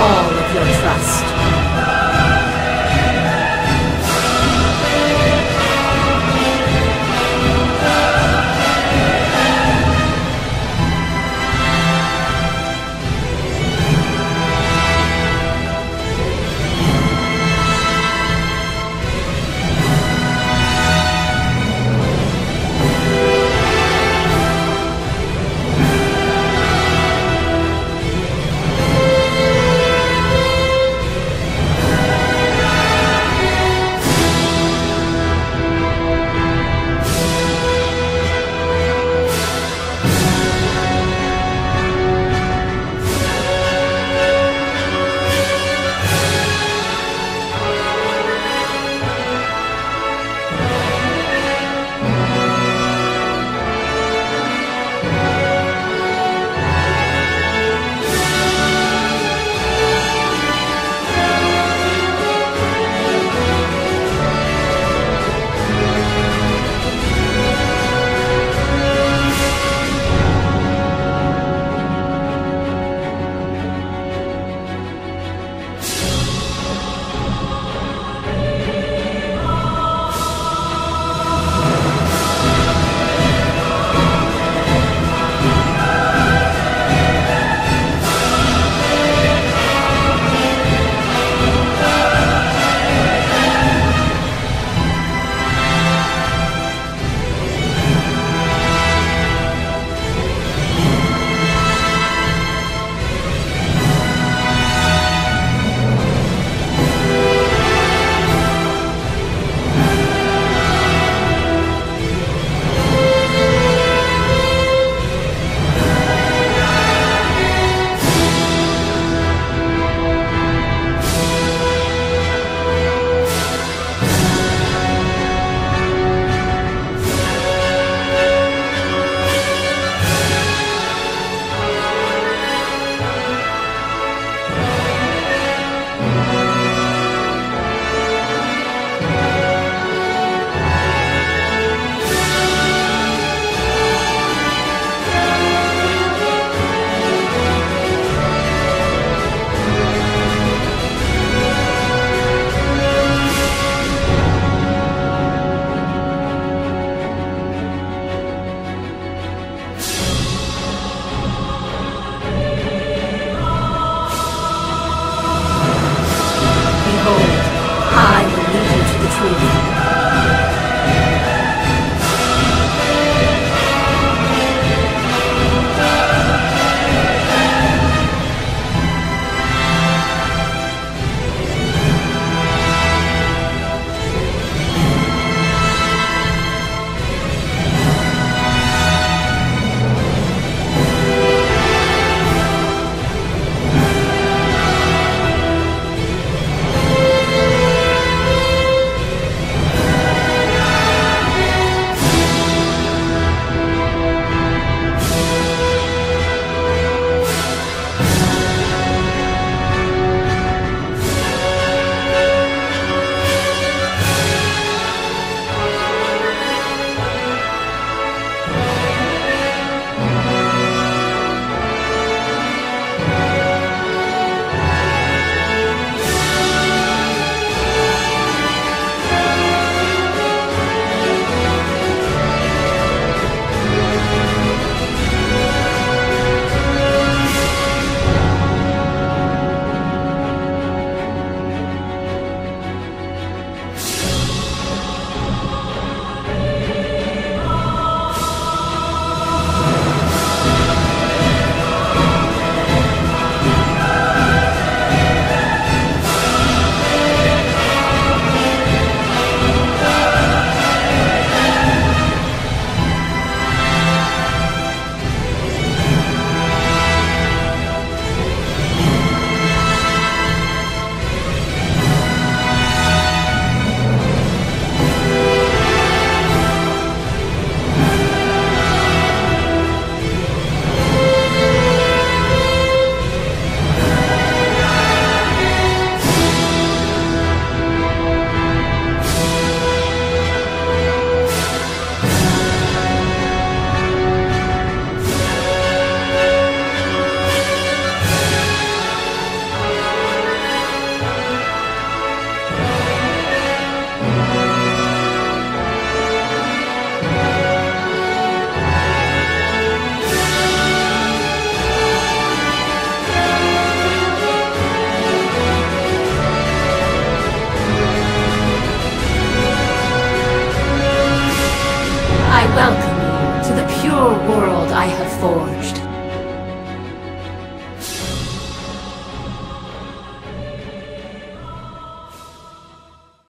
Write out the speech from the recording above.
all of your trust. Pure world I have forged.